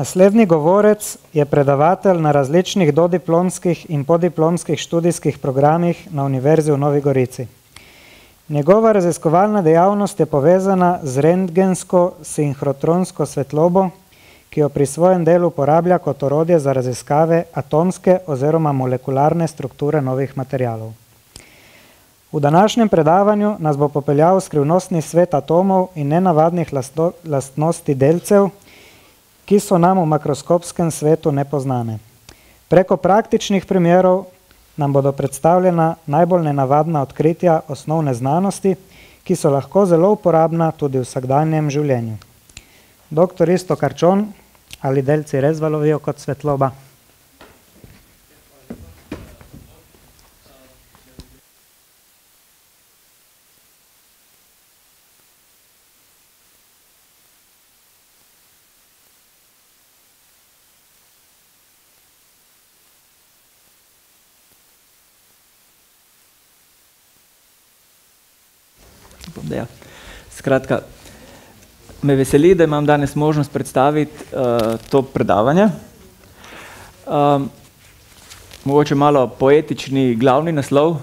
Naslednji govorec je predavatelj na različnih dodiplomskih in podiplomskih študijskih programih na Univerzi v Novi Gorici. Njegova raziskovalna dejavnost je povezana z rentgensko sinhrotronsko svetlobo, ki jo pri svojem delu uporablja kot orodje za raziskave atomske oziroma molekularne strukture novih materialov. V današnjem predavanju nas bo popeljal skrivnostni svet atomov in nenavadnih lastnosti delcev, ki so nam v makroskopskem svetu nepoznane. Preko praktičnih primerov nam bodo predstavljena najbolj nenavadna odkritja osnovne znanosti, ki so lahko zelo uporabna tudi v vsakdanjem življenju. Doktor Isto Karčon, ali delci res valovijo kot svetloba? Skratka, me veseli, da imam danes možnost predstaviti uh, to predavanje. Um, mogoče malo poetični glavni naslov, uh,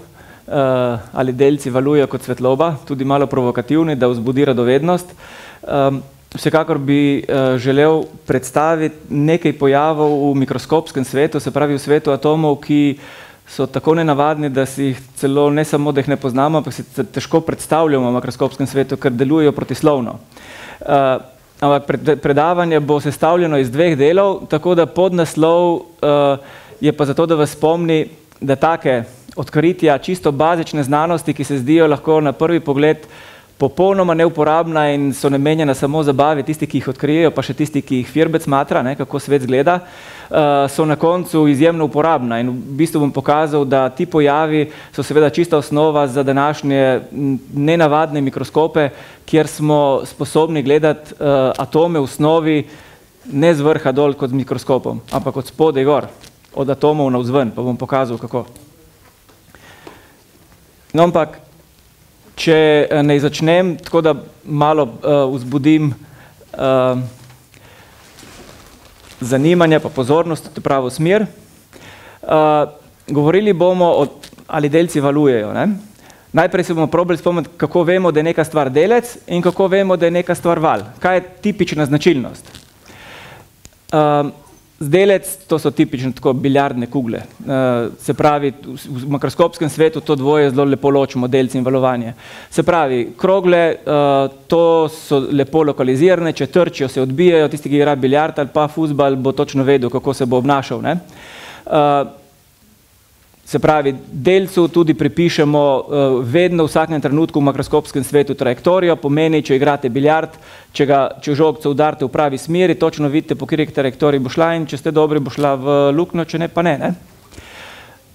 ali delci valujejo kot svetloba, tudi malo provokativni, da vzbudi radovednost. Um, vsekakor bi uh, želel predstaviti nekaj pojavov v mikroskopskem svetu, se pravi v svetu atomov, ki so tako nenavadni, da si jih celo ne samo, da jih ne poznamo, ampak si težko predstavljamo v makroskopskem svetu, ker delujejo protislovno. Uh, ampak pred, predavanje bo sestavljeno iz dveh delov, tako da podnaslov uh, je pa zato, da vas spomni, da take odkritja, čisto bazične znanosti, ki se zdijo lahko na prvi pogled popolnoma neuporabna in so namenjena samo zabavi, tisti, ki jih odkrijejo, pa še tisti, ki jih firbec matra, ne, kako svet zgleda, uh, so na koncu izjemno uporabna in v bistvu bom pokazal, da ti pojavi so seveda čista osnova za današnje nenavadne mikroskope, kjer smo sposobni gledati uh, atome v osnovi ne z vrha dol kot z mikroskopom, ampak od spodaj gor, od atomov na vzven, pa bom pokazal kako. No, ampak Če eh, ne začnem, tako da malo vzbudim uh, zanimanje pa pozornost v pravo smer. Uh, govorili bomo o, ali delci valujejo. Ne? Najprej se bomo probali spomniti, kako vemo, da je neka stvar delec in kako vemo, da je neka stvar val. Kaj je tipična značilnost? Uh, Zdelec, to so tipično tako biljardne kugle. Uh, se pravi, v makroskopskem svetu to dvoje zelo lepo ločimo, delci in valovanje. Se pravi, krogle, uh, to so lepo lokalizirane, če trčijo, se odbijajo, tisti, ki igra biljard ali pa fuzbal, bo točno vedel, kako se bo obnašal. Ne? Se pravi, delcu tudi pripišemo uh, vedno v vsakem trenutku v makroskopskem svetu trajektorijo, pomeni, če igrate biljard, če, ga, če žogco udarite v pravi smeri, točno vidite, po kateri trajektoriji bo šla in če ste dobri, bo šla v luknjo, če ne, pa ne. ne?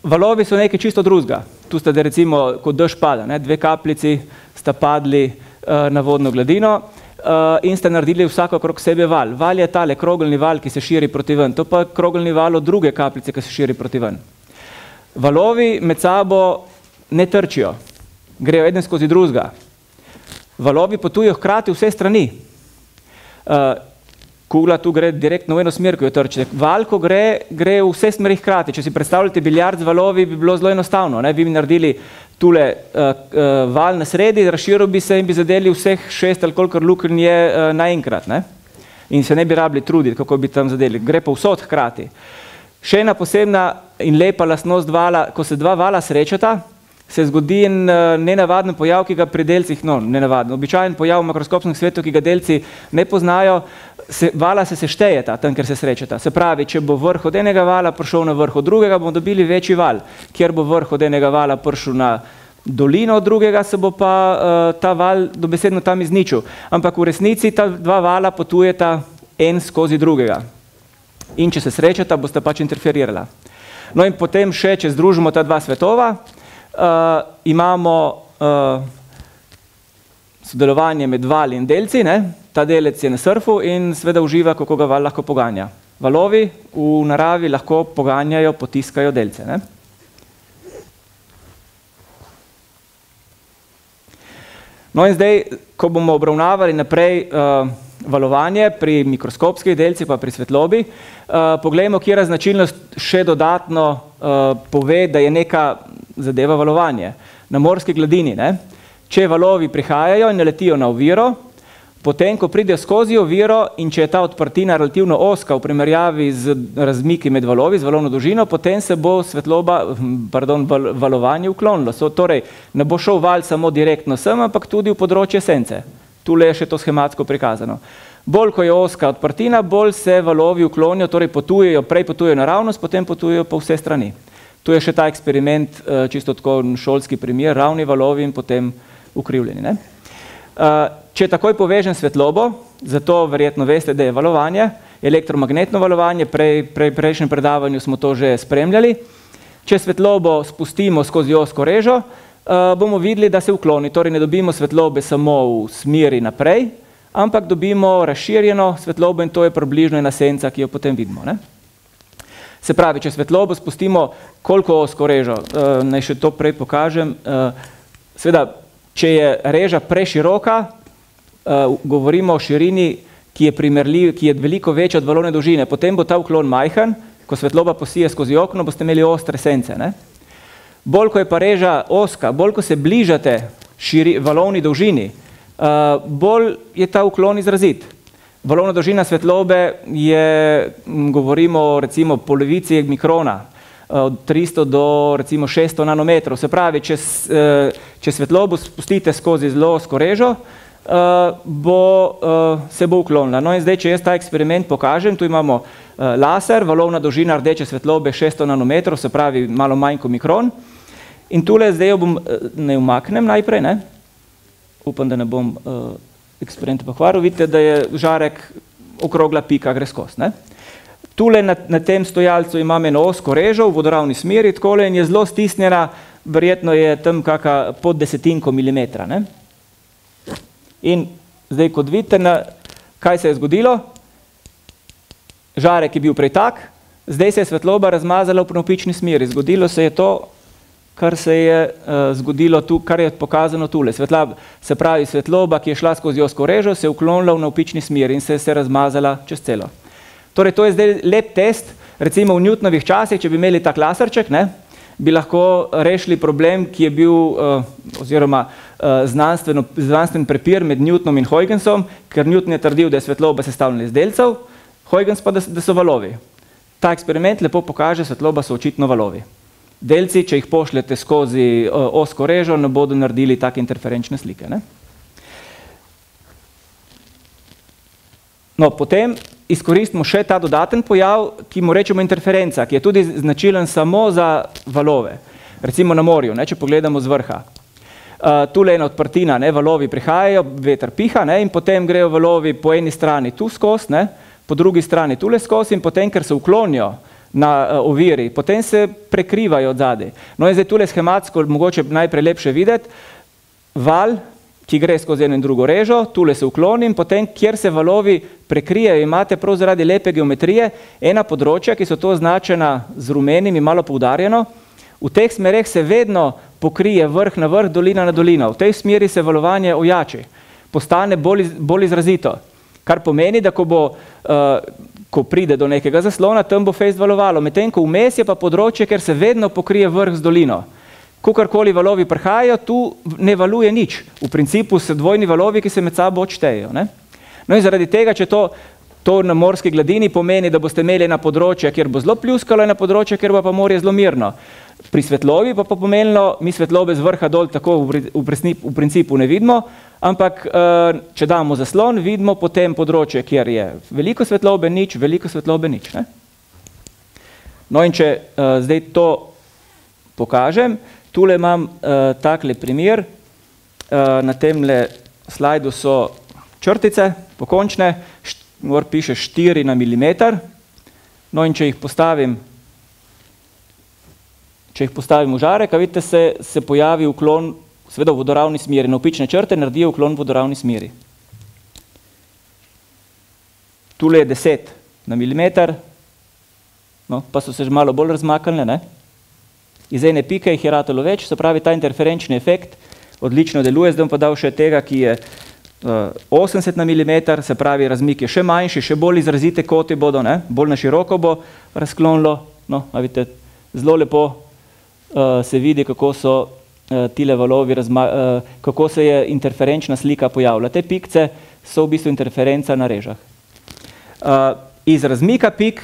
Valovi so nekaj čisto drugega. Tu ste, da recimo, ko dež pada, ne? dve kapljici sta padli uh, na vodno gladino uh, in ste naredili vsako okrog sebe val. Val je tale krogelni val, ki se širi proti ven, to pa krogelni val od druge kapljice, ki se širi proti ven. Valovi med sabo ne trčijo, grejo eden skozi drugega. Valovi potujejo hkrati vse strani. Uh, kugla tu gre direktno v eno smer, ko jo trčite. Val, ko gre, gre v vse smeri hkrati. Če si predstavljate biljard z valovi, bi bilo zelo enostavno. Ne? Vi bi naredili tule uh, uh, val na sredi, razširil bi se in bi zadeli vseh šest ali kolikor lukrn je uh, naenkrat. Ne? In se ne bi rabili truditi, kako bi tam zadeli. Gre pa vsot hkrati. Uh, Še ena posebna in lepa lastnost vala, ko se dva vala srečata, se zgodi en uh, nenavaden pojav, ki ga pri delcih, no, nenavaden, običajen pojav v makroskopskem svetu, ki ga delci ne poznajo, se, vala se seštejeta tam, ker se srečata. Se pravi, če bo vrh od enega vala prišel na vrh od drugega, bomo dobili večji val. Kjer bo vrh od enega vala prišel na dolino od drugega, se bo pa uh, ta val dobesedno tam izničil. Ampak v resnici ta dva vala potujeta en skozi drugega in če se srečata, boste pač interferirala. No in potem še, če združimo ta dva svetova, uh, imamo uh, sodelovanje med vali in delci, ne? ta delec je na surfu in sveda uživa, kako ga val lahko poganja. Valovi v naravi lahko poganjajo, potiskajo delce. Ne? No in zdaj, ko bomo obravnavali naprej uh, valovanje pri mikroskopskih delcih pa pri svetlobi. Uh, poglejmo, kje značilnost še dodatno uh, pove, da je neka zadeva valovanje. Na morski gladini, ne? če valovi prihajajo in letijo na oviro, potem, ko pridejo skozi oviro in če je ta odprtina relativno oska v primerjavi z razmiki med valovi, z valovno dolžino, potem se bo svetloba, hm, pardon, val, valovanje uklonilo. So, torej, ne bo šel val samo direktno sem, ampak tudi v področje sence. Tule je še to schematsko prikazano. Bolj, ko je oska odprtina, bolj se valovi uklonijo, torej potujejo, prej potujejo naravnost, potem potujejo po vse strani. Tu je še ta eksperiment, eh, čisto tako šolski primer, ravni valovi in potem ukrivljeni. Ne? Eh, če takoj povežem svetlobo, zato verjetno veste, da je valovanje, elektromagnetno valovanje, prej, prej prejšnjem predavanju smo to že spremljali. Če svetlobo spustimo skozi osko režo, uh, bomo videli, da se ukloni. Torej ne dobimo svetlobe samo v smeri naprej, ampak dobimo razširjeno svetlobo in to je približno ena senca, ki jo potem vidimo. Ne? Se pravi, če svetlobo spustimo koliko osko režo, uh, naj še to prej pokažem, uh, seveda, če je reža preširoka, uh, govorimo o širini, ki je primerljiv, ki je veliko večja od valovne dolžine, potem bo ta uklon majhen, ko svetloba posije skozi okno, boste imeli ostre sence. Ne? Bolj ko je pa reža oska, bolj ko se bližate širi, valovni dolžini, uh, bolj je ta uklon izrazit. Valovna dolžina svetlobe je, govorimo recimo polovici mikrona, od 300 do recimo 600 nanometrov. Se pravi, če, uh, če svetlobo spustite skozi zelo osko režo, bo, se bo uklonila. No in zdaj, če jaz ta eksperiment pokažem, tu imamo laser, valovna dolžina rdeče svetlobe 600 nanometrov, se pravi malo manj kot mikron. In tule zdaj jo bom, eh, ne umaknem najprej, ne? upam, da ne bom uh, eksperiment pohvaril, vidite, da je žarek okrogla pika gre skozi. Ne? Tule na, na tem stojalcu imam eno osko režo v vodoravni smeri, takole in je zelo stisnjena, verjetno je tam kaka pod desetinko milimetra. Ne? In zdaj, kot vidite, na, kaj se je zgodilo, žarek je bil prej tak, zdaj se je svetloba razmazala v pneupični smeri. Zgodilo se je to, kar se je uh, zgodilo tu, kar je pokazano tule. Svetla, se pravi, svetloba, ki je šla skozi osko režo, se je uklonila v navpični smer in se je razmazala čez celo. Torej, to je zdaj lep test, recimo v Newtonovih časih, če bi imeli tak laserček, ne, bi lahko rešili problem, ki je bil uh, oziroma uh, znanstveno, znanstven prepir med Newtonom in Huygensom, ker Newton je trdil, da je svetloba sestavljena iz delcev, Huygens pa, da, da so valovi. Ta eksperiment lepo pokaže, svetloba so očitno valovi delci, če jih pošljete skozi uh, osko režo, ne bodo naredili take interferenčne slike. Ne? No, potem izkoristimo še ta dodaten pojav, ki mu rečemo interferenca, ki je tudi značilen samo za valove. Recimo na morju, ne, če pogledamo z vrha. Uh, tule je ena odprtina, ne, valovi prihajajo, veter piha ne, in potem grejo valovi po eni strani tu skozi, po drugi strani tule skozi in potem, ker se uklonijo na uh, oviri, potem se prekrivajo od zadaj. No in zdaj tule schematsko mogoče najprej lepše videti, val, ki gre skozi eno in drugo režo, tule se uklonim, potem, kjer se valovi prekrijejo, imate prav zaradi lepe geometrije ena področja, ki so to označena z rumenim in malo poudarjeno, v teh smereh se vedno pokrije vrh na vrh, dolina na dolino. V tej smeri se valovanje ojači, postane bolj, bolj izrazito. Kar pomeni, da ko bo uh, ko pride do nekega zaslona, tam bo fejst valovalo, medtem ko vmes je pa področje, ker se vedno pokrije vrh z dolino. Kukorkoli valovi prihajajo, tu ne valuje nič. V principu so dvojni valovi, ki se med sabo odštejejo. Ne? No in zaradi tega, če to, to na morski gladini pomeni, da boste imeli na področje, kjer bo zelo pljuskalo, in na področje, kjer bo pa morje zelo mirno. Pri svetlovi pa pa pomenilo, mi svetlobe z vrha dol tako v, v, v principu ne vidimo, ampak uh, če damo zaslon, vidimo potem področje, kjer je veliko svetlobe, nič, veliko svetlobe, nič. Ne? No in če uh, zdaj to pokažem, tule imam uh, takle primer, uh, na temle slajdu so črtice, pokončne, mor piše 4 na milimeter, no in če jih postavim Če jih postavimo v žarek, vidite, se, se pojavi uklon seveda v vodoravni smeri. Navpične črte naredijo uklon v vodoravni smeri. Tule je 10 na milimeter, no, pa so se že malo bolj razmaknile. Ne? Iz ene pike jih je ratalo več, se pravi, ta interferenčni efekt odlično deluje. Zdaj bom pa dal še tega, ki je 80 na milimeter, se pravi razmik je še manjši, še bolj izrazite koti bodo, ne? bolj na široko bo razklonilo, no, vidite, zelo lepo uh, se vidi, kako so uh, tile valovi, razma, uh, kako se je interferenčna slika pojavila. Te pikce so v bistvu interferenca na režah. Uh, iz razmika pik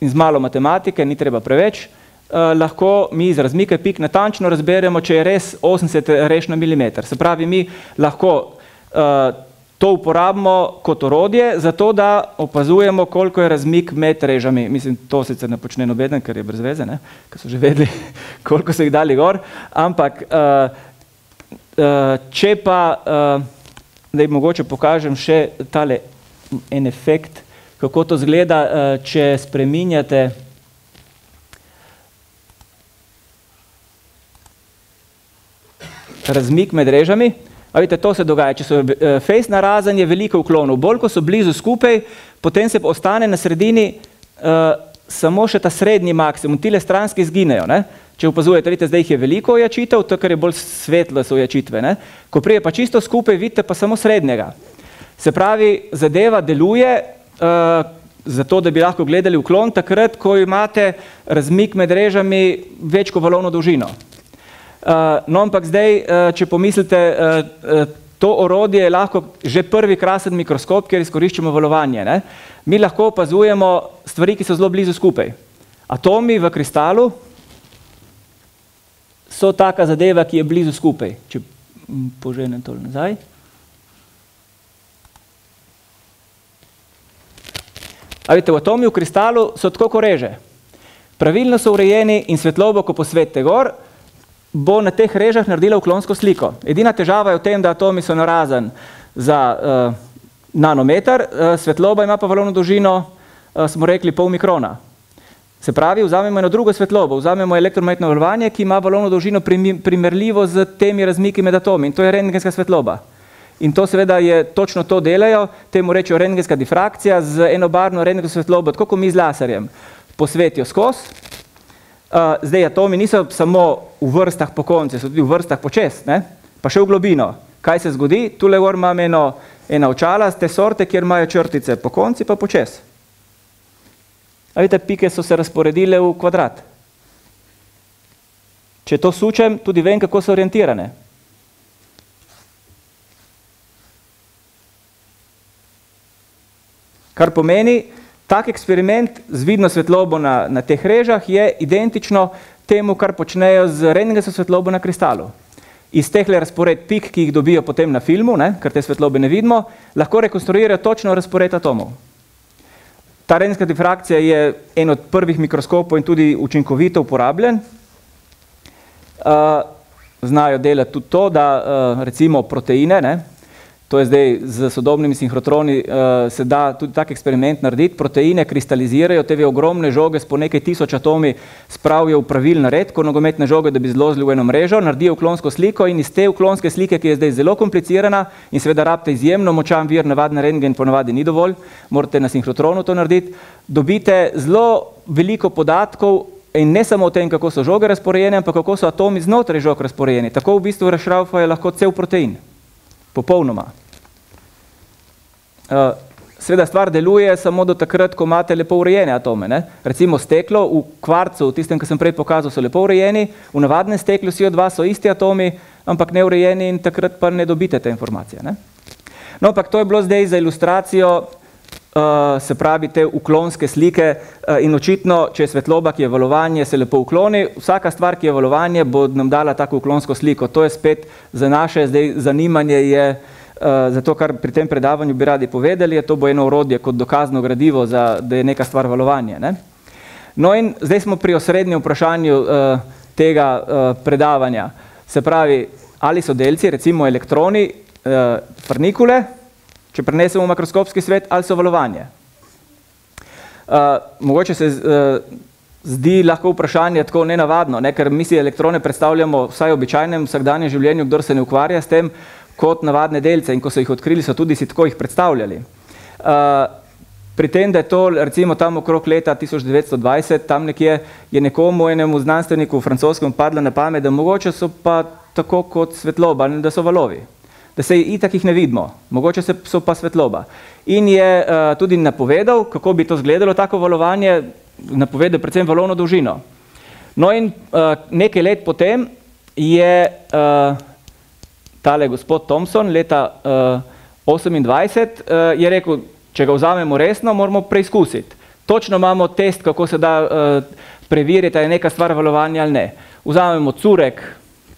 in z malo matematike, ni treba preveč, uh, lahko mi iz razmika pik natančno razberemo, če je res 80 rež na milimeter. Se pravi, mi lahko Eh, to uporabimo kot orodje, zato da opazujemo, koliko je razmik med režami. Mislim, to sicer ne počne nobeden, ker je brez veze, ne? ker so že vedeli, koliko so jih dali gor, ampak uh, uh, če pa, uh, da jim mogoče pokažem še tale en efekt, kako to zgleda, uh, če spreminjate razmik med režami, A vidite, to se dogaja, če so uh, face narazen, je veliko uklonov. Bolj, ko so blizu skupaj, potem se ostane na sredini uh, samo še ta srednji maksimum, tile stranski zginejo. Ne? Če opazujete, vidite, zdaj jih je veliko ojačitev, to, kar je bolj svetlo so ojačitve. Ne? Ko prije pa čisto skupaj, vidite pa samo srednjega. Se pravi, zadeva deluje uh, zato, da bi lahko gledali uklon takrat, ko imate razmik med režami več kot valovno dolžino. Uh, no, ampak zdaj, uh, če pomislite, uh, to orodje je lahko že prvi krasen mikroskop, kjer izkoriščamo valovanje. Ne? Mi lahko opazujemo stvari, ki so zelo blizu skupaj. Atomi v kristalu so taka zadeva, ki je blizu skupaj. Če poženem to nazaj. A vidite, v atomi v kristalu so tako, ko reže. Pravilno so urejeni in svetlobo, ko posvetite gor, bo na teh režah naredila uklonsko sliko. Edina težava je v tem, da atomi so narazen za uh, nanometer, uh, svetloba ima pa valovno dolžino, uh, smo rekli, pol mikrona. Se pravi, vzamemo eno drugo svetlobo, vzamemo elektromagnetno valovanje, ki ima valovno dolžino primerljivo z temi razmiki med atomi in to je rengenska svetloba. In to seveda je točno to delajo, temu rečejo rengenska difrakcija z enobarno rengensko svetlobo, tako kot mi z laserjem. Posvetijo skozi, Uh, zdaj, atomi niso samo v vrstah po koncu, so tudi v vrstah počes, ne? pa še v globino. Kaj se zgodi? Tule gor imam eno, ena očala z te sorte, kjer imajo črtice po konci pa počes. A vidite, pike so se razporedile v kvadrat. Če to sučem, tudi vem, kako so orientirane. Kar pomeni, Tak eksperiment z vidno svetlobo na, na teh režah je identično temu, kar počnejo z rengensko svetlobo na kristalu. Iz teh razpored pik, ki jih dobijo potem na filmu, ne, ker te svetlobe ne vidimo, lahko rekonstruirajo točno razpored atomov. Ta rengenska difrakcija je en od prvih mikroskopov in tudi učinkovito uporabljen. Uh, znajo delati tudi to, da uh, recimo proteine, ne, To je zdaj z sodobnimi sinhrotroni, uh, se da tudi tak eksperiment narediti. Proteine kristalizirajo, te ogromne žoge s po nekaj tisoč atomi spravijo v pravilna red, ko nogometne žoge, da bi zložili v eno mrežo, naredijo uklonsko sliko in iz te uklonske slike, ki je zdaj zelo komplicirana in seveda rabite izjemno močan vir, navadne rengen ponavadi ni dovolj, morate na sinhrotronu to narediti, dobite zelo veliko podatkov in ne samo o tem, kako so žoge razporejene, ampak kako so atomi znotraj žog razporejeni. Tako v bistvu razšraufajo lahko cel protein popolnoma. Uh, Sveda stvar deluje samo do takrat, ko imate lepo urejene atome. Ne? Recimo steklo v kvarcu, v tistem, ki sem prej pokazal, so lepo urejeni, v navadnem steklu si od vas so isti atomi, ampak ne urejeni in takrat pa ne dobite te informacije. Ne? No, ampak to je bilo zdaj za ilustracijo, se pravi, te uklonske slike uh, in očitno, če je svetloba, ki je valovanje, se lepo ukloni, vsaka stvar, ki je valovanje, bo nam dala tako uklonsko sliko. To je spet za naše zdaj zanimanje je, Uh, zato, kar pri tem predavanju bi radi povedali, je to bo eno urodje kot dokazno gradivo, da je neka stvar valovanje. No in zdaj smo pri osrednjem vprašanju tega predavanja. Se pravi, ali so delci, recimo elektroni, frnikule, če prenesemo v makroskopski svet, ali so valovanje. Uh, mogoče se uh, zdi lahko vprašanje tako nenavadno, ne? ker mi si elektrone predstavljamo vsaj v običajnem vsakdanjem življenju, kdo se ne ukvarja s tem, kot navadne delce in ko so jih odkrili, so tudi si tako jih predstavljali. Uh, pri tem, da je to recimo tam okrog leta 1920, tam nekje je nekomu enemu znanstveniku francoskem padla na pamet, da mogoče so pa tako kot svetloba, da so valovi. Da se itak jih ne vidimo, mogoče se, so pa svetloba. In je uh, tudi napovedal, kako bi to izgledalo, tako valovanje, napovedal predvsem valovno dolžino. No in uh, nekaj let potem je uh, tale gospod Thompson leta uh, 28 uh, je rekel, če ga vzamemo resno, moramo preizkusiti. Točno imamo test, kako se da uh, preveriti, ali je neka stvar valovanja ali ne. Vzamemo curek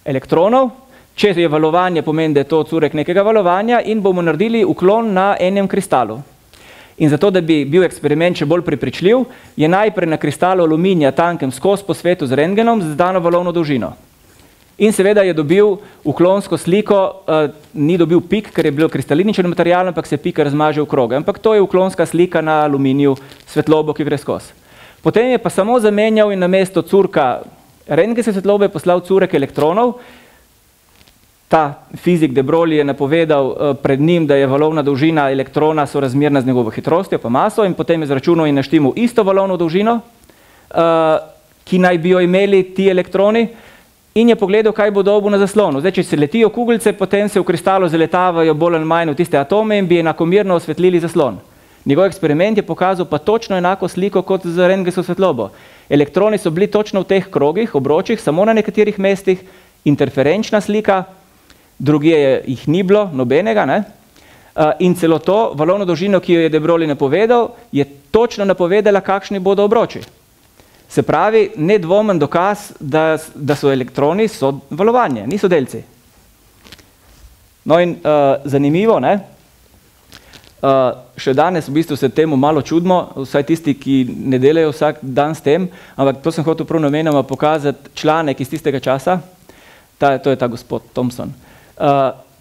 elektronov, če je valovanje, pomeni, da je to curek nekega valovanja in bomo naredili uklon na enem kristalu. In zato, da bi bil eksperiment še bolj prepričljiv, je najprej na kristalu aluminija tankem skozi po svetu z rengenom z dano valovno dolžino. In seveda je dobil uklonsko sliko, uh, ni dobil pik, ker je bil kristaliničen material, ampak se pik razmaže v kroge. Ampak to je uklonska slika na aluminiju svetlobo, ki gre skozi. Potem je pa samo zamenjal in na mesto curka rengenske svetlobe poslal curek elektronov. Ta fizik De Broglie je napovedal uh, pred njim, da je valovna dolžina elektrona sorazmerna z njegovo hitrostjo pa maso in potem je zračunal in naštimil isto valovno dolžino, uh, ki naj bi jo imeli ti elektroni in je pogledal, kaj bo dobil na zaslonu. Zdaj, če se letijo kuglice, potem se v kristalu zaletavajo bolj ali manj v tiste atome in bi enakomerno osvetlili zaslon. Njegov eksperiment je pokazal pa točno enako sliko kot za rengensko svetlobo. Elektroni so bili točno v teh krogih, obročih, samo na nekaterih mestih, interferenčna slika, drugje jih ni bilo, nobenega. Ne? In celo to valovno dolžino, ki jo je De Broglie napovedal, je točno napovedala, kakšni bodo obroči. Se pravi, nedvomen dokaz, da, da so elektroni so valovanje, niso delci. No in uh, zanimivo, ne? Uh, še danes v bistvu se temu malo čudimo, vsaj tisti, ki ne delajo vsak dan s tem, ampak to sem hotel prav namenoma pokazati članek iz tistega časa, ta, to je ta gospod Thompson, uh,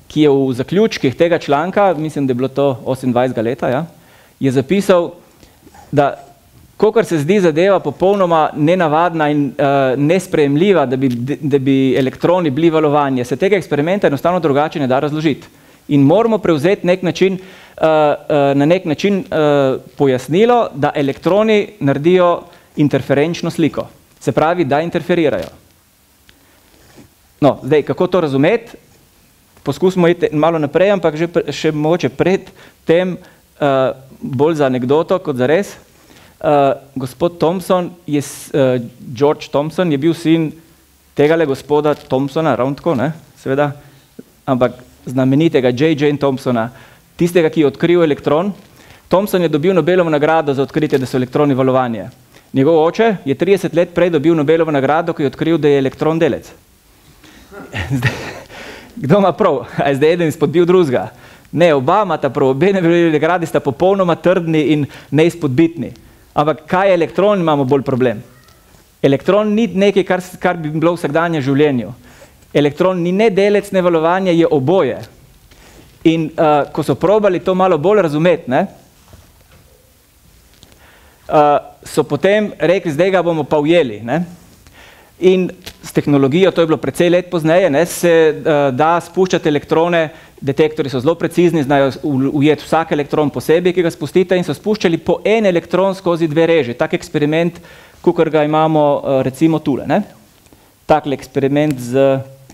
ki je v zaključkih tega članka, mislim, da je bilo to 28. leta, ja, je zapisal, da Kokor se zdi zadeva popolnoma nenavadna in uh, nesprejemljiva, da bi, da bi elektroni bili valovanje, se tega eksperimenta enostavno drugače ne da razložiti. In moramo prevzeti nek način, uh, uh, na nek način uh, pojasnilo, da elektroni naredijo interferenčno sliko. Se pravi, da interferirajo. No, zdaj, kako to razumeti? Poskusimo iti malo naprej, ampak že še mogoče pred tem uh, bolj za anegdoto kot za res. Uh, gospod Thompson, je, uh, George Thompson je bil sin tega le gospoda Thompsona, ravno tako, ne, seveda, ampak znamenitega J.J. Thompsona, tistega, ki je odkril elektron. Thompson je dobil Nobelovo nagrado za odkritje, da so elektroni valovanje. Njegov oče je 30 let prej dobil Nobelovo nagrado, ki je odkril, da je elektron delec. Zdaj, kdo ima prav? A je zdaj eden izpodbil drugega? Ne, oba imata prav, obe nagradi sta popolnoma trdni in neizpodbitni. Ampak kaj je elektron, imamo bolj problem. Elektron ni nekaj, kar, kar bi bilo v vsakdanjem življenju. Elektron ni ne delec, ne valovanje, je oboje. In uh, ko so probali to malo bolj razumeti, ne, uh, so potem rekli, zdaj ga bomo pa ujeli. Ne. In s tehnologijo, to je bilo precej let pozneje, ne, se uh, da spuščati elektrone Detektori so zelo precizni, znajo ujeti vsak elektron posebej, ki ga spustite in so spuščali po en elektron skozi dve reži. Tak eksperiment, kot ga imamo eh, recimo tule. Ne? Takle eksperiment z,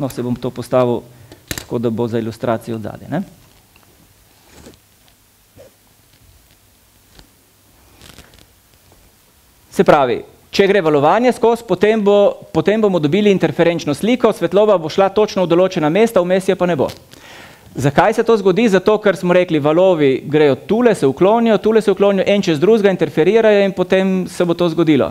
no se bom to postavil, tako da bo za ilustracijo odzadje. Ne? Se pravi, če gre valovanje skozi, potem, bo, potem bomo dobili interferenčno sliko, svetloba bo šla točno v določena mesta, vmes je pa ne bo. Zakaj se to zgodi? Zato, ker smo rekli, valovi grejo tule, se uklonijo, tule se uklonijo, en čez drugega interferirajo in potem se bo to zgodilo.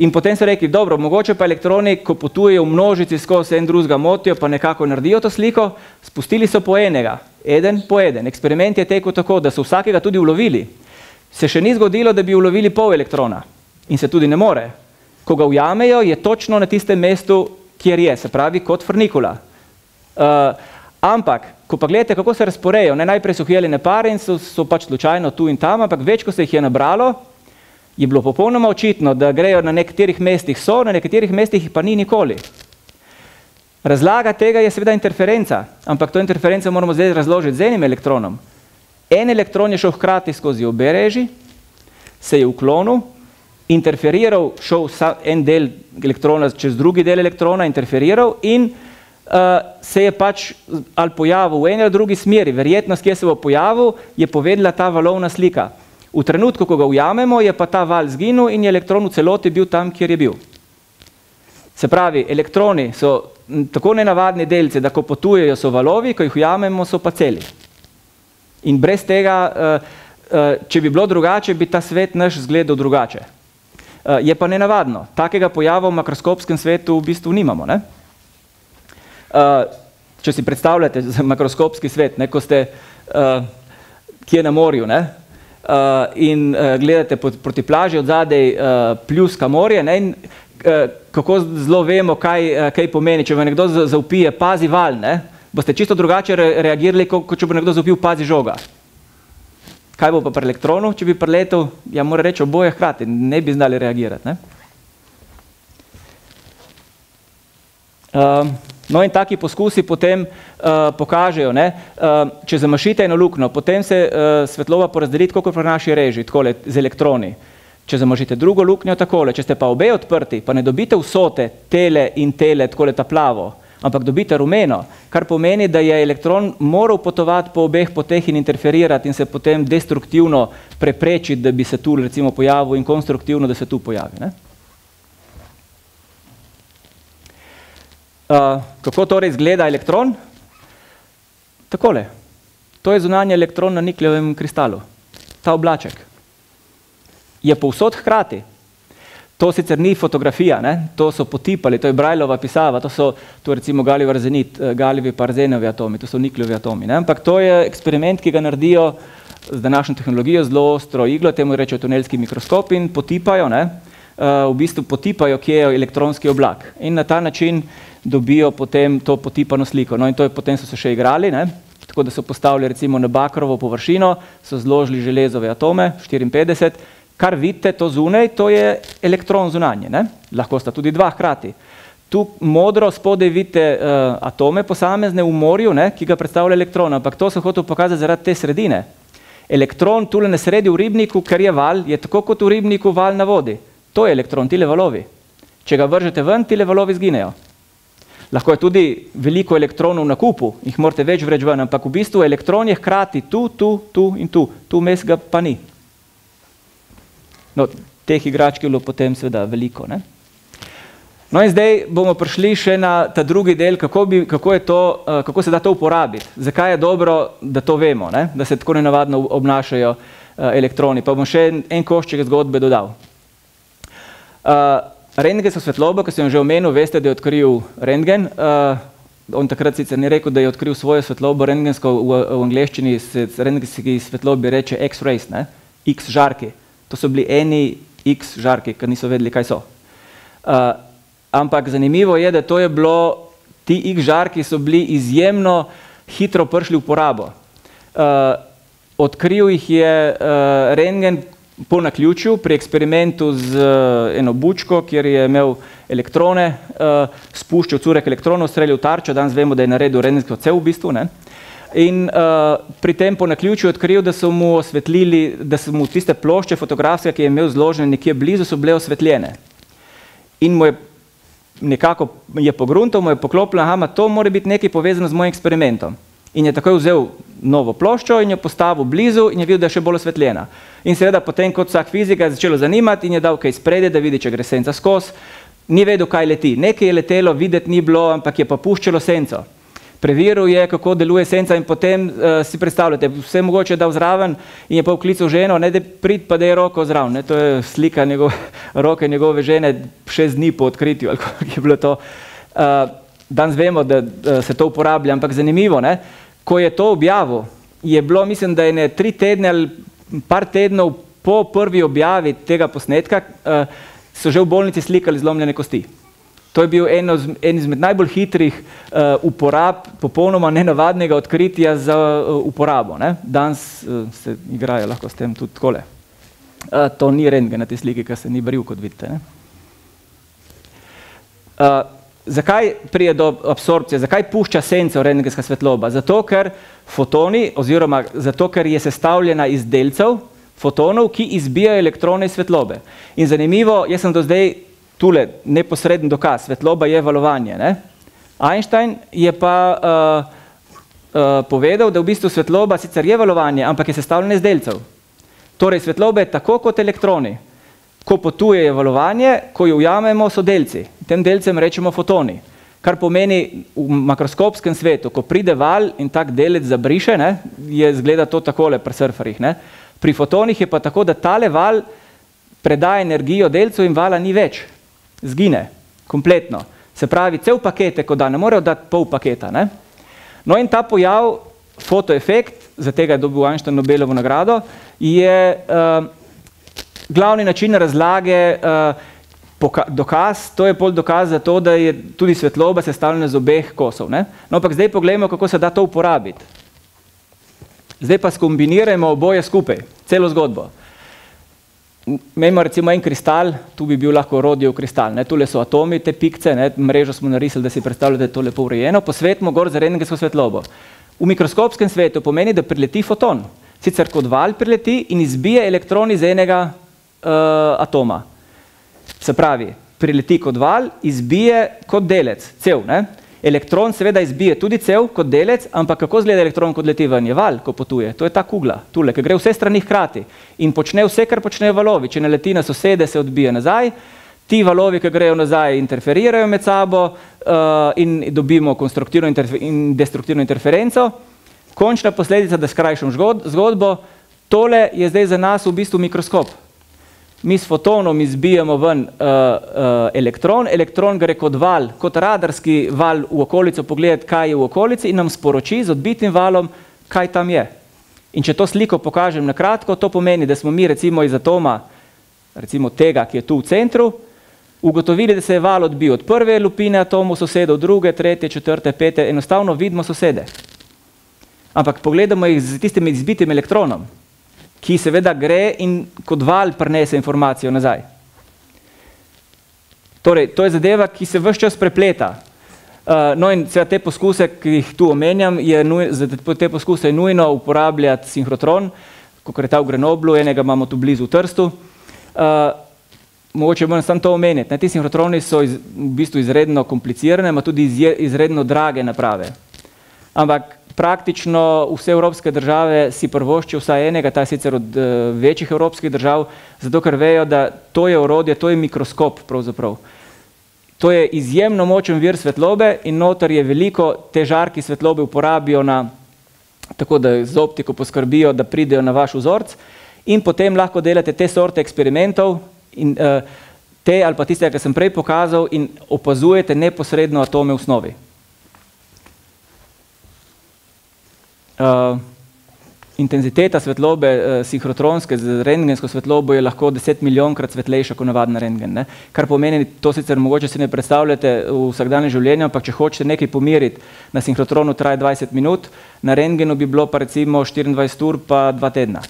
In potem so rekli, dobro, mogoče pa elektroni, ko potujejo v množici skozi en drugega motijo, pa nekako naredijo to sliko, spustili so po enega, eden po eden. Eksperiment je tekel tako, da so vsakega tudi ulovili. Se še ni zgodilo, da bi ulovili pol elektrona in se tudi ne more. Ko ga ujamejo, je točno na tistem mestu, kjer je, se pravi kot frnikula. Uh, ampak Ko pa gledate, kako se razporejo, ne najprej so hjeljene pare in so, so pač slučajno tu in tam, ampak več, ko se jih je nabralo, je bilo popolnoma očitno, da grejo na nekaterih mestih so, na nekaterih mestih pa ni nikoli. Razlaga tega je seveda interferenca, ampak to interferenco moramo zdaj razložiti z enim elektronom. En elektron je šel hkrati skozi obe reži, se je uklonil, interferiral, šel en del elektrona čez drugi del elektrona, interferiral in se je pač ali pojavil v eni ali drugi smeri. Verjetnost, kje se bo pojavil, je povedala ta valovna slika. V trenutku, ko ga ujamemo, je pa ta val zginil in je elektron v celoti bil tam, kjer je bil. Se pravi, elektroni so tako nenavadni delci, da ko potujejo, so valovi, ko jih ujamemo, so pa celi. In brez tega, če bi bilo drugače, bi ta svet naš zgledal drugače. Je pa nenavadno. Takega pojava v makroskopskem svetu v bistvu nimamo. Ne? Če si predstavljate makroskopski svet, ne, ko ste kje na morju ne, in gledate proti plaži od zadej pljuska morje ne, in kako zelo vemo, kaj, kaj pomeni, če vam nekdo zaupije, pazi val, ne, boste čisto drugače reagirali, kot če bo nekdo zaupil, pazi žoga. Kaj bo pa pri elektronu, če bi preletel, ja mora reči oboje hkrati, ne bi znali reagirati. Ne? Uh, no in taki poskusi potem uh, pokažejo, ne, uh, če zamašite eno lukno, potem se uh, svetloba porazdeli kot v naši reži, takole z elektroni. Če zamažite drugo luknjo, takole, če ste pa obe odprti, pa ne dobite vsote tele in tele, takole ta plavo, ampak dobite rumeno, kar pomeni, da je elektron moral potovati po obeh poteh in interferirati in se potem destruktivno preprečiti, da bi se tu recimo pojavil in konstruktivno, da se tu pojavi. Ne? Uh, kako torej izgleda elektron? Takole. To je zunanje elektron na nikljevem kristalu. Ta oblaček je povsod hkrati. To sicer ni fotografija, ne? to so potipali, to je Brajlova pisava, to so to recimo galijev arzenit, eh, galijevi parzenovi atomi, to so niklijevi atomi. Ne? Ampak to je eksperiment, ki ga naredijo z današnjo tehnologijo, zelo ostro iglo, temu rečejo tunelski mikroskop in potipajo, ne? Uh, v bistvu potipajo, kje je elektronski oblak. In na ta način dobijo potem to potipano sliko. No in to je potem so se še igrali, ne? tako da so postavili recimo na bakrovo površino, so zložili železove atome, 54, Kar vidite to zunaj, to je elektron zunanje, ne? lahko sta tudi dva hkrati. Tu modro spodaj vidite uh, atome posamezne v morju, ne? ki ga predstavlja elektron, ampak to sem hotel pokazati zaradi te sredine. Elektron tule na sredi v ribniku, ker je val, je tako kot v ribniku val na vodi. To je elektron, tile valovi. Če ga vržete ven, tile valovi zginejo. Lahko je tudi veliko elektronov na kupu, jih morate več vreč ven, ampak v bistvu elektron je hkrati tu, tu, tu in tu. Tu mes ga pa ni. No, teh igračk je bilo potem seveda veliko. Ne? No in zdaj bomo prišli še na ta drugi del, kako, bi, kako, to, uh, kako se da to uporabiti. Zakaj je dobro, da to vemo, ne? da se tako nenavadno obnašajo uh, elektroni. Pa bom še en, en košček zgodbe dodal. Uh, Rentgensko svetlobo, ki sem jo že omenil, veste, da je odkril Rentgen. Uh, on takrat sicer ni rekel, da je odkril svojo svetlobo, rentgensko v, v angleščini se rentgenski svetlobi reče X-rays, X žarki. To so bili eni X žarki, ki niso vedeli, kaj so. Uh, ampak zanimivo je, da to je bilo, ti X žarki so bili izjemno hitro prišli v uporabo. Uh, odkril jih je uh, Rengen po naključju pri eksperimentu z uh, eno bučko, kjer je imel elektrone, uh, spuščal curek elektronov, streljal tarčo, danes vemo, da je naredil rengensko cel v bistvu. Ne? In uh, pri tem po naključju odkril, da so mu osvetlili, da so mu tiste plošče fotografske, ki je imel zložene nekje blizu, so bile osvetljene. In mu je nekako je pogruntal, mu je poklopil, aha, to mora biti nekaj povezano z mojim eksperimentom. In je takoj vzel novo ploščo in jo postavil blizu in je videl, da je še bolj osvetljena. In seveda potem, kot vsak fizik, je začelo zanimati in je dal kaj spredje, da vidi, če gre senca skozi. Ni vedel, kaj leti. Nekaj je letelo, videti ni bilo, ampak je pa puščalo senco preveril je, kako deluje senca in potem uh, si predstavljate, vse mogoče da vzraven in je pa vklical ženo, ne da prid pa da je roko zraven, ne, to je slika njegove, roke njegove žene šest dni po odkritju, ali kako je bilo to. Uh, danes vemo, da uh, se to uporablja, ampak zanimivo, ne, ko je to objavil, je bilo, mislim, da je ne tri tedne ali par tednov po prvi objavi tega posnetka, uh, so že v bolnici slikali zlomljene kosti. To je bil eno, en izmed najbolj hitrih uh, uporab, popolnoma nenavadnega odkritja za uh, uporabo. Ne? Danes uh, se igrajo lahko s tem tudi takole. Uh, to ni rentgen na tej sliki, ki se ni bril, kot vidite. Ne? Uh, zakaj prije do absorpcije, zakaj pušča senco rentgenska svetloba? Zato, ker fotoni, oziroma zato, ker je sestavljena iz delcev, fotonov, ki izbijajo elektrone iz svetlobe. In zanimivo, jaz sem do zdaj tule neposreden dokaz, svetloba je valovanje. Ne? Einstein je pa uh, uh, povedal, da v bistvu svetloba sicer je valovanje, ampak je sestavljena iz delcev. Torej, svetloba je tako kot elektroni. Ko potuje je valovanje, ko jo ujamemo, so delci. Tem delcem rečemo fotoni. Kar pomeni v makroskopskem svetu, ko pride val in tak delec zabriše, ne, je zgleda to takole pri surferjih. Ne. Pri fotonih je pa tako, da tale val predaja energijo delcev in vala ni več. Zgine, kompletno. Se pravi, cel pakete, ko da, ne morejo dati pol paketa. Ne. No in ta pojav, fotoefekt, za tega je dobil Einstein Nobelovo nagrado, je uh, glavni način razlage uh, dokaz, to je pol dokaz za to, da je tudi svetloba sestavljena iz obeh kosov. Ne. No, ampak zdaj pogledamo, kako se da to uporabiti. Zdaj pa skombinirajmo oboje skupaj, celo zgodbo. Imamo recimo en kristal, tu bi bil lahko rodijev kristal, ne? tule so atomi, te pikce, ne? mrežo smo narisali, da si predstavljate, da je to lepo urejeno, posvetimo gor za rengensko svetlobo. V mikroskopskem svetu pomeni, da prileti foton, sicer kot val prileti in izbije elektron iz enega uh, atoma. Se pravi, prileti kot val, izbije kot delec, cel. Ne? Elektron seveda izbije tudi cel kot delec, ampak kako zgleda elektron, kot leti ven, je val, ko potuje. To je ta kugla, tule, ki gre vse strani hkrati in počne vse, kar počnejo valovi. Če naleti na sosede, se odbije nazaj, ti valovi, ki grejo nazaj, interferirajo med sabo uh, in dobimo konstruktivno interfer in destruktivno interferenco. Končna posledica, da skrajšam zgodbo, tole je zdaj za nas v bistvu mikroskop mi s fotonom izbijemo ven uh, uh, elektron, elektron gre kot val, kot radarski val v okolico pogledati, kaj je v okolici in nam sporoči z odbitim valom, kaj tam je. In če to sliko pokažem na kratko, to pomeni, da smo mi recimo iz atoma, recimo tega, ki je tu v centru, ugotovili, da se je val odbil od prve lupine atomov, sosedov, druge, tretje, četrte, pete, enostavno vidimo sosede. Ampak pogledamo jih z tistim izbitim elektronom ki seveda gre in kot val prenese informacijo nazaj. Torej, to je zadeva, ki se vse čas prepleta. Uh, no in te poskuse, ki jih tu omenjam, je nuj, za te poskuse je nujno uporabljati sinhrotron, kot je ta v Grenoblu, enega imamo tu blizu v Trstu. Uh, mogoče moram samo to omeniti. Ne, ti sinhrotroni so iz, v bistvu izredno komplicirane, ima tudi izje, izredno drage naprave. Ampak praktično vse evropske države si prvoščijo vsaj enega, ta sicer od uh, večjih evropskih držav, zato ker vejo, da to je orodje, to je mikroskop pravzaprav. To je izjemno močen vir svetlobe in noter je veliko težar, ki svetlobe uporabijo na, tako da z optiko poskrbijo, da pridejo na vaš vzorc in potem lahko delate te sorte eksperimentov in uh, te ali pa tiste, ki sem prej pokazal in opazujete neposredno atome v snovi. Uh, intenziteta svetlobe, uh, sinhrotronske z rengensko svetlobo je lahko 10 milijonkrat svetlejša kot navadna rengen. Ne? Kar pomeni, to sicer mogoče si ne predstavljate v vsakdanjem življenju, ampak če hočete nekaj pomiriti, na sinhrotronu traja 20 minut, na rengenu bi bilo pa recimo 24 ur pa 2 tedna.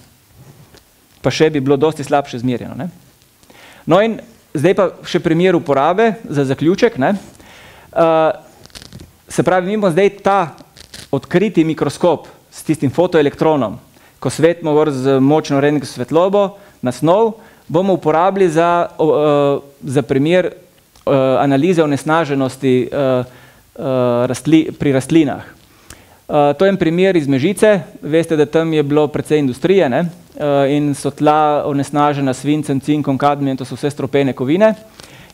Pa še bi bilo dosti slabše zmerjeno. Ne? No in zdaj pa še primer uporabe za zaključek. Ne? Uh, se pravi, mi bomo zdaj ta odkriti mikroskop, s tistim fotoelektronom, ko svetimo gor z močno rengensko svetlobo na snov, bomo uporabili za, uh, za primer uh, analize onesnaženosti uh, uh, rastli, pri rastlinah. Uh, to je en primer iz Mežice, veste, da tam je bilo precej industrije ne? Uh, in so tla onesnažena svincem, cinkom, kadmijem, to so vse stropene kovine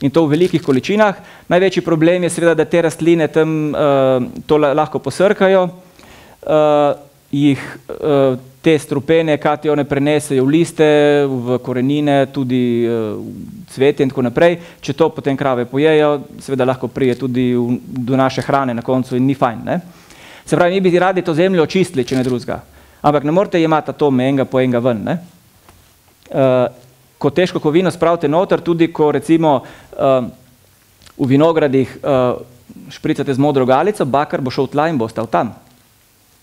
in to v velikih količinah. Največji problem je seveda, da te rastline tam uh, to lahko posrkajo. Uh, jih uh, te strupene katione prenesejo v liste, v korenine, tudi uh, v cvetje in tako naprej. Če to potem krave pojejo, seveda lahko prije tudi v, do naše hrane na koncu in ni fajn. Ne? Se pravi, mi bi radi to zemljo očistili, če ne drugega. Ampak ne morete imati to enega po enega ven. Ne? Uh, ko težko kovino spravite noter, tudi ko recimo uh, v vinogradih uh, špricate z modro galico, bakar bo šel tla in bo ostal tam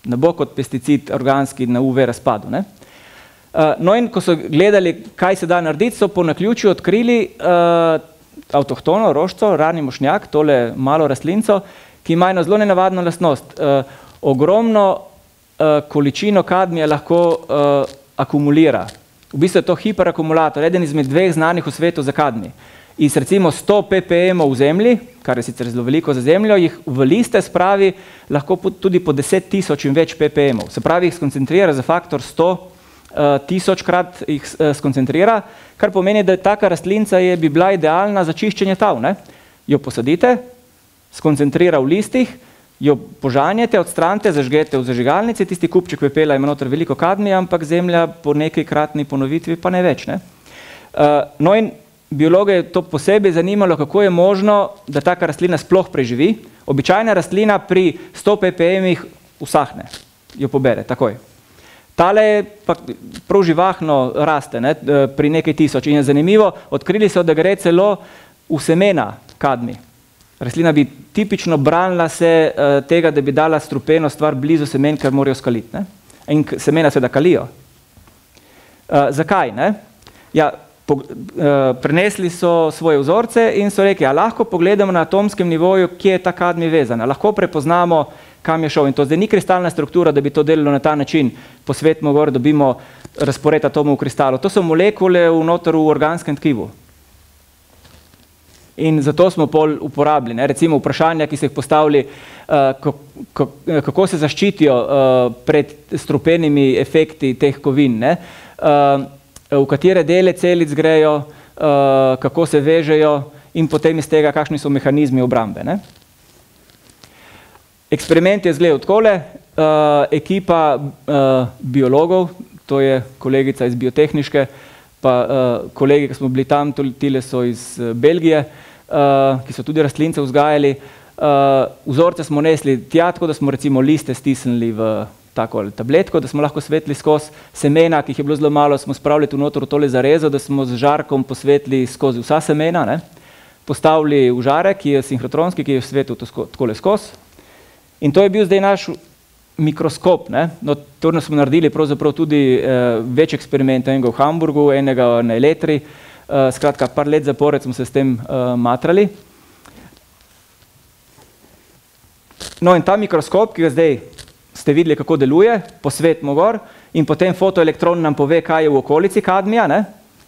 ne bo kot pesticid organski na UV razpadu. Ne? Uh, no in ko so gledali, kaj se da narediti, so po naključju odkrili uh, avtohtono roščo, rani mošnjak, tole malo rastlinco, ki ima eno zelo nenavadno lastnost. Uh, ogromno uh, količino kadmija lahko uh, akumulira. V bistvu je to hiperakumulator, eden izmed dveh znanih v svetu za kadmi. Iz recimo 100 ppm v zemlji, kar je sicer zelo veliko za zemljo, jih v liste spravi lahko tudi po 10 tisoč in več ppm-ov. Se pravi, jih skoncentrira za faktor 100 uh, tisočkrat jih uh, skoncentrira, kar pomeni, da taka rastlinca je bi bila idealna za čiščenje tav. Ne? Jo posadite, skoncentrira v listih, jo požanjete, odstranite, zažgete v zažigalnici, tisti kupček pepela ima noter veliko kadmija, ampak zemlja po nekajkratni ponovitvi pa ne več. Ne? Uh, no in biologe je to posebej zanimalo, kako je možno, da taka rastlina sploh preživi. Običajna rastlina pri 100 ppm-ih usahne, jo pobere takoj. Tale pa prav živahno raste ne, pri nekaj tisoč in je zanimivo, odkrili so, da gre celo v semena kadmi. Rastlina bi tipično branila se uh, tega, da bi dala strupeno stvar blizu semen, ker morajo skaliti. Ne? In semena seveda kalijo. Uh, zakaj? Ne? Ja, prenesli so svoje vzorce in so rekli, a lahko pogledamo na atomskem nivoju, kje je ta kadmi vezana. Lahko prepoznamo, kam je šel. In to zdaj ni kristalna struktura, da bi to delalo na ta način. Po svetu gor dobimo razpored atomov v kristalu. To so molekule v notoru v organskem tkivu in zato smo pol uporabili. Ne? Recimo vprašanja, ki so jih postavili, uh, kako se zaščitijo pred strupenimi efekti teh kovin, ne? Uh, v katere dele celic grejo, uh, kako se vežejo in potem iz tega, kakšni so mehanizmi obrambe. Ne? Eksperiment je zgledal takole, uh, ekipa biologov, to je kolegica iz biotehniške, pa kolegi, ki smo bili tam, tile so iz Belgije, ki so tudi rastlince vzgajali. Vzorce smo nesli tja, tako da smo recimo liste stisnili v tako tabletko, da smo lahko svetli skozi semena, ki jih je bilo zelo malo, smo spravili tu notor v tole zarezo, da smo z žarkom posvetli skozi vsa semena, ne? postavili v žarek, ki je sinhrotronski, ki je v svetu takole skozi. In to je bil zdaj naš mikroskop. Ne? No, to smo naredili pravzaprav tudi eh, več eksperimentov, enega v Hamburgu, enega na Eletri, eh, skratka, par let zapored smo se s tem uh, matrali. No in ta mikroskop, ki ga zdaj ste videli, kako deluje, posvetimo gor in potem fotoelektron nam pove, kaj je v okolici kadmija, ne?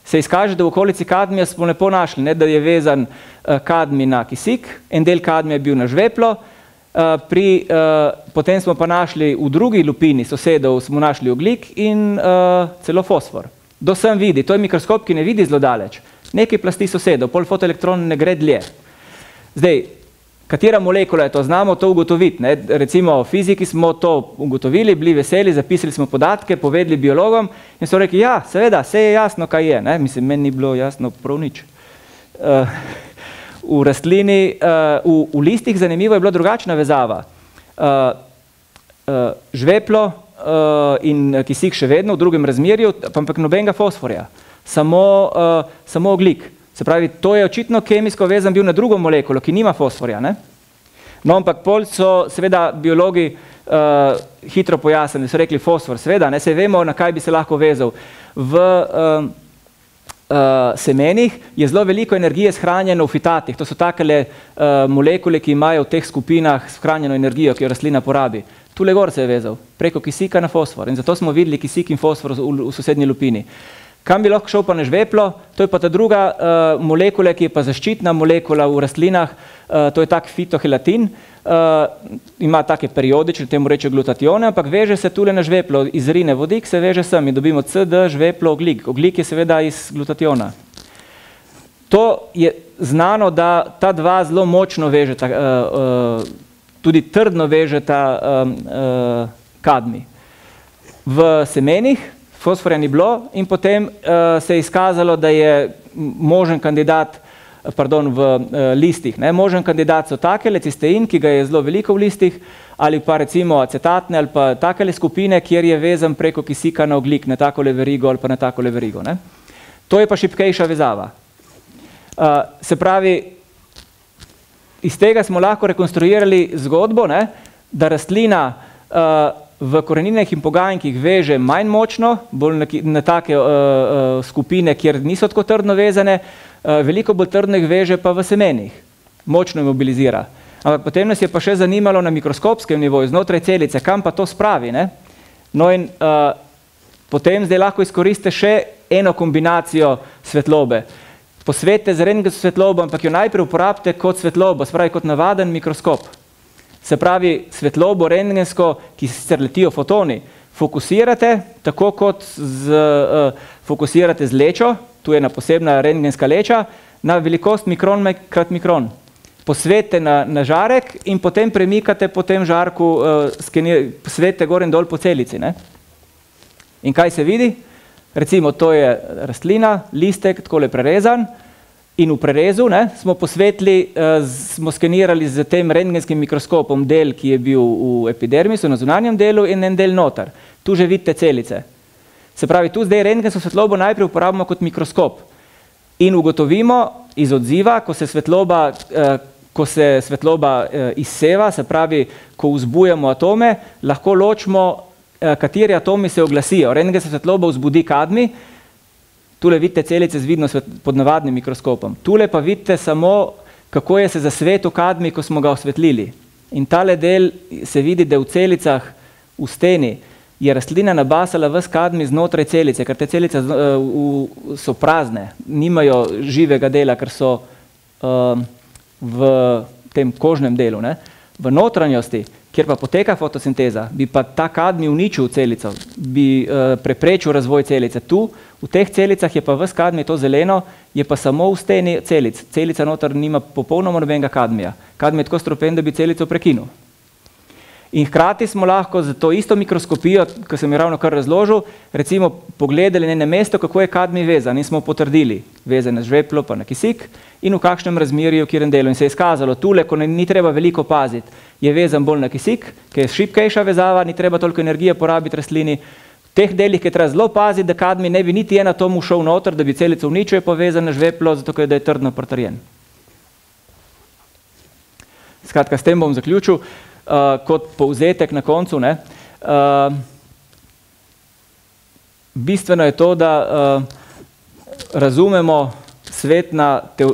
se izkaže, da v okolici kadmija smo lepo našli, ne? da je vezan uh, kadmi na kisik, en del kadmija je bil na žveplo, uh, pri, uh, potem smo pa našli v drugi lupini sosedov, smo našli oglik in uh, celo fosfor do sem vidi, to je mikroskop, ki ne vidi zelo daleč, nekaj plasti sosedov, pol fotoelektron ne gre dlje. Zdaj, katera molekula je to, znamo to ugotoviti, ne? recimo v fiziki smo to ugotovili, bili veseli, zapisali smo podatke, povedali biologom in so rekli, ja, seveda, vse je jasno, kaj je, ne? mislim, meni ni bilo jasno prav nič. Uh, v rastlini, uh, v, v listih zanimivo je bila drugačna vezava. Uh, uh, žveplo, uh, in kisik še vedno v drugem razmerju, ampak nobenega fosforja, samo, uh, samo oglik. Se pravi, to je očitno kemijsko vezan bil na drugo molekulo, ki nima fosforja. Ne? No, ampak pol so seveda biologi uh, hitro pojasnili, so rekli fosfor, seveda, ne se vemo, na kaj bi se lahko vezal. V uh, uh, semenih je zelo veliko energije shranjeno v fitatih, to so takele uh, molekule, ki imajo v teh skupinah shranjeno energijo, ki jo rastlina porabi. Tule gor se je vezal, preko kisika na fosfor in zato smo videli kisik in fosfor v, v sosednji lupini. Kam bi lahko šel pa na žveplo, to je pa ta druga uh, molekula, ki je pa zaščitna molekula v rastlinah, uh, to je tak fitohelatin, uh, ima take periodične, temu reče glutatione, ampak veže se tule na žveplo, iz rine vodik se veže sem in dobimo CD, žveplo, oglik. Oglik je seveda iz glutationa. To je znano, da ta dva zelo močno vežeta uh, uh, tudi trdno vežeta um, uh, kadmi. V semenih fosforja ni bilo in potem uh, se je izkazalo, da je možen kandidat pardon, v uh, listih. Ne? Možen kandidat so takele cistein, ki ga je zelo veliko v listih, ali pa recimo acetatne ali pa takele skupine, kjer je vezan preko kisika na oglik, na takole verigo ali pa na takole verigo. Ne? To je pa šipkejša vezava. Uh, se pravi, iz tega smo lahko rekonstruirali zgodbo, ne, da rastlina uh, v koreninah in pogajankih veže manj močno, bolj na, na take uh, uh, skupine, kjer niso tako trdno vezane, uh, veliko bolj trdno jih veže pa v semenih, močno jih mobilizira. Ampak potem nas je pa še zanimalo na mikroskopskem nivoju, znotraj celice, kam pa to spravi. Ne? No in uh, potem zdaj lahko izkoriste še eno kombinacijo svetlobe. posvetite z rengensko svetlobo, ampak jo najprej uporabite kot svetlobo, spravi kot navaden mikroskop. Se pravi, svetlobo rengensko, ki sicer letijo fotoni, fokusirate, tako kot z, uh, fokusirate z lečo, tu je ena posebna rengenska leča, na velikost mikron krat mikron. Posvetite na, na žarek in potem premikate po tem žarku, uh, svetite gor in dol po celici. Ne? In kaj se vidi? Recimo, to je rastlina, listek, tako je prerezan. In v prerezu ne, smo posvetili, uh, smo skenirali z tem rentgenskim mikroskopom del, ki je bil v epidermisu, na zunanjem delu, in en del noter. Tu že vidite celice. Se pravi, tu zdaj rentgensko svetlobo najprej uporabimo kot mikroskop in ugotovimo iz odziva, ko se svetloba, uh, ko se svetloba uh, izseva, se pravi, ko vzbujamo atome, lahko ločimo Eh, kateri atomi se oglasijo. Rentgenska svetloba vzbudi kadmi, tule vidite celice z vidno pod navadnim mikroskopom. Tule pa vidite samo, kako je se zasvetil kadmi, ko smo ga osvetlili. In tale del se vidi, da v celicah v steni je rastlina nabasala ves kadmi znotraj celice, ker te celice uh, so prazne, nimajo živega dela, ker so uh, v tem kožnem delu. Ne? V notranjosti kjer pa poteka fotosinteza, bi pa ta kadmi uničil celico, bi uh, preprečil razvoj celice. Tu, v teh celicah je pa vse kadmi to zeleno, je pa samo v steni celic. Celica noter nima popolnoma nobenega kadmija. Kadmi je tako stropen, da bi celico prekinil. In hkrati smo lahko za to isto mikroskopijo, ki sem jo ravno kar razložil, recimo pogledali na mesto, kako je kadmi vezan in smo potrdili vezan na žveplo pa na kisik in v kakšnem razmerju, kjer delu. In se je izkazalo, tule, ko ne, ni treba veliko paziti, je vezan bolj na kisik, ki je šipkejša vezava, ni treba toliko energije porabiti rastlini. V teh delih, je treba zelo paziti, da kadmi ne bi niti en atom ušel noter, da bi celico uničil, je povezan na žveplo, zato ker je trdno potrjen. Skratka, s tem bom zaključil uh, kot povzetek na koncu. Ne, uh, bistveno je to, da uh, razumemo svet na, te,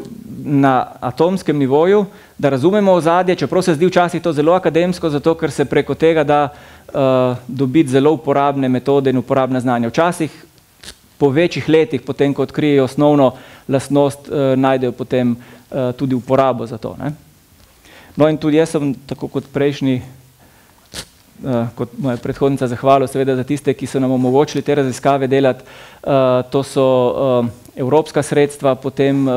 na atomskem nivoju, da razumemo ozadje, čeprav se zdi včasih to zelo akademsko, zato ker se preko tega da uh, dobiti zelo uporabne metode in uporabne znanja. Včasih po večjih letih, potem ko odkrijejo osnovno lastnost, uh, najdejo potem uh, tudi uporabo za to. Ne? No in tudi jaz sem, tako kot prejšnji, uh, kot moja predhodnica, zahvalil seveda za tiste, ki so nam omogočili te raziskave delati. Uh, to so uh, evropska sredstva, potem uh,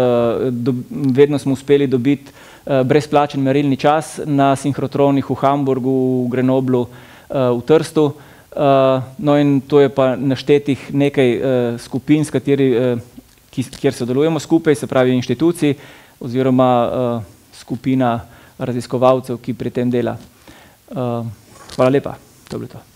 do, vedno smo uspeli dobiti brezplačen merilni čas na sinhrotronih v Hamburgu, v Grenoblu, uh, v Trstu. Uh, no in to je pa naštetih nekaj skupin, s kateri, kjer sodelujemo skupaj, se pravi inštitucij oziroma skupina raziskovalcev, ki pri tem dela. Hvala lepa, to je bilo to.